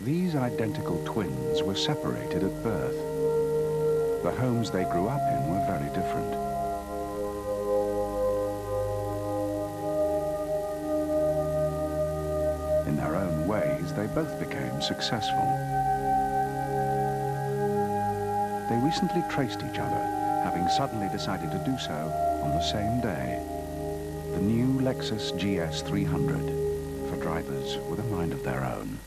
These identical twins were separated at birth. The homes they grew up in were very different. In their own ways, they both became successful. They recently traced each other, having suddenly decided to do so on the same day. The new Lexus GS 300 for drivers with a mind of their own.